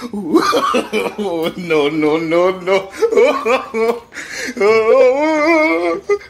no, no, no, no. Oh, oh, oh.